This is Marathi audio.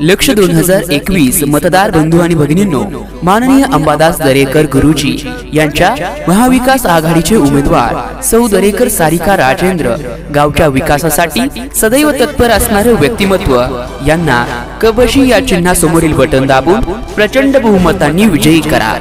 लक्ष दोन हजार एकवीस मतदार बंधू आणि भगिनींनो माननीय अंबादास दरेकर गुरुजी यांच्या महाविकास आघाडीचे उमेदवार सौ दरेकर सारिका राजेंद्र गावच्या विकासासाठी सदैव तत्पर असणारे व्यक्तिमत्व यांना कबशी या चिन्हासमोरील बटन दाबून प्रचंड बहुमतांनी विजयी करा.